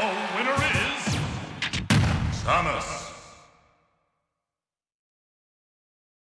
The winner is Samus.